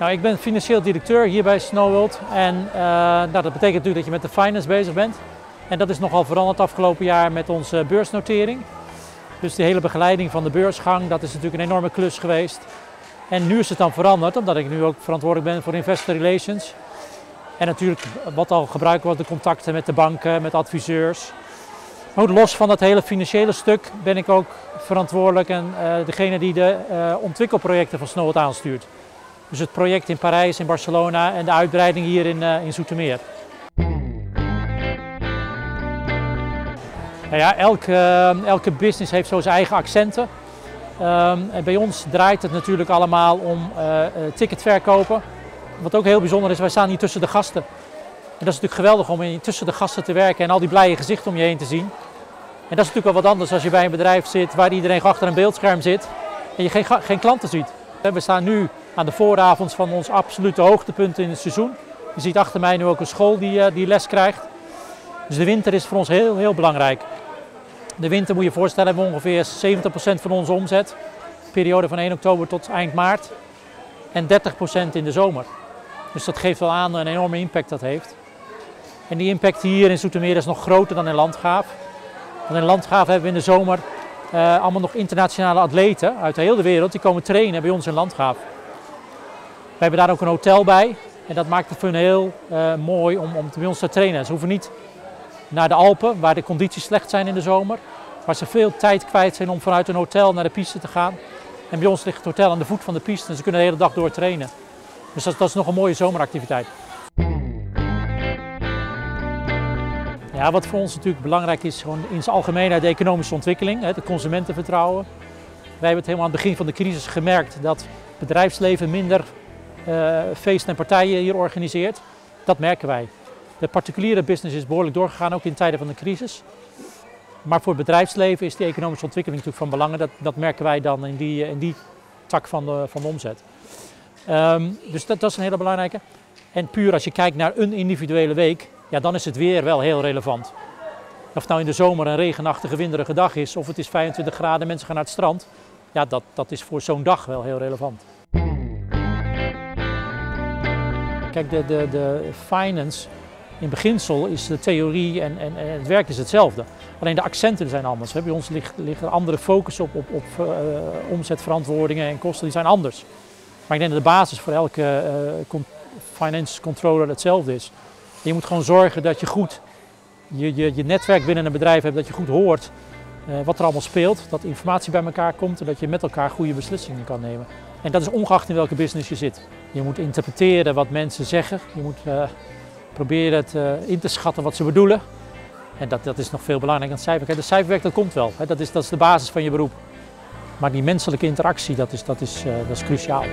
Nou, ik ben financieel directeur hier bij Snowworld en uh, nou, dat betekent natuurlijk dat je met de finance bezig bent. En dat is nogal veranderd afgelopen jaar met onze beursnotering. Dus de hele begeleiding van de beursgang, dat is natuurlijk een enorme klus geweest. En nu is het dan veranderd, omdat ik nu ook verantwoordelijk ben voor investor relations. En natuurlijk wat al gebruikt wordt, de contacten met de banken, met adviseurs. Maar los van dat hele financiële stuk ben ik ook verantwoordelijk en uh, degene die de uh, ontwikkelprojecten van Snowworld aanstuurt. Dus het project in Parijs, in Barcelona en de uitbreiding hier in, uh, in Zoetermeer. Nou ja, elke, elke business heeft zo zijn eigen accenten. Um, en bij ons draait het natuurlijk allemaal om uh, ticketverkopen. Wat ook heel bijzonder is, wij staan hier tussen de gasten. En dat is natuurlijk geweldig om tussen de gasten te werken en al die blije gezichten om je heen te zien. En dat is natuurlijk wel wat anders als je bij een bedrijf zit waar iedereen achter een beeldscherm zit en je geen, geen klanten ziet. We staan nu aan de vooravond van ons absolute hoogtepunt in het seizoen. Je ziet achter mij nu ook een school die, die les krijgt. Dus de winter is voor ons heel, heel belangrijk. De winter moet je voorstellen, hebben we ongeveer 70% van onze omzet. Periode van 1 oktober tot eind maart. En 30% in de zomer. Dus dat geeft wel aan een enorme impact dat heeft. En die impact hier in Zoetermeer is nog groter dan in Landgraaf. Want in Landgraaf hebben we in de zomer uh, allemaal nog internationale atleten uit de hele wereld. Die komen trainen bij ons in Landgraaf. We hebben daar ook een hotel bij. En dat maakt het voor heel uh, mooi om, om bij ons te trainen. Ze hoeven niet naar de Alpen, waar de condities slecht zijn in de zomer. Waar ze veel tijd kwijt zijn om vanuit een hotel naar de piste te gaan. En bij ons ligt het hotel aan de voet van de piste en ze kunnen de hele dag door trainen. Dus dat, is nog een mooie zomeractiviteit. Ja, wat voor ons natuurlijk belangrijk is, gewoon in zijn algemeenheid de economische ontwikkeling, het consumentenvertrouwen. Wij hebben het helemaal aan het begin van de crisis gemerkt dat bedrijfsleven minder feesten en partijen hier organiseert. Dat merken wij. De particuliere business is behoorlijk doorgegaan, ook in tijden van de crisis. Maar voor het bedrijfsleven is die economische ontwikkeling natuurlijk van belang. Dat, dat merken wij dan in die, in die tak van de, van de omzet. Um, dus dat, dat is een hele belangrijke. En puur als je kijkt naar een individuele week, ja, dan is het weer wel heel relevant. Of het nou in de zomer een regenachtige, winderige dag is, of het is 25 graden en mensen gaan naar het strand. Ja, dat, dat is voor zo'n dag wel heel relevant. De, de, de finance in beginsel is de theorie en, en, het werk is hetzelfde. Alleen de accenten zijn anders. Bij ons ligt, andere focus op, op, op uh, omzetverantwoordingen en kosten, die zijn anders. Maar ik denk dat de basis voor elke uh, finance controller hetzelfde is. Je moet gewoon zorgen dat je goed je, je, netwerk binnen een bedrijf hebt, dat je goed hoort uh, wat er allemaal speelt, dat informatie bij elkaar komt en dat je met elkaar goede beslissingen kan nemen. En dat is ongeacht in welke business je zit. Je moet interpreteren wat mensen zeggen. Je moet uh, proberen het uh, in te schatten wat ze bedoelen. En dat, dat is nog veel belangrijker dan cijferwerk. De cijferwerk dat komt wel, hè. Dat, is, dat is de basis van je beroep. Maar die menselijke interactie, dat is, dat is, uh, dat is cruciaal.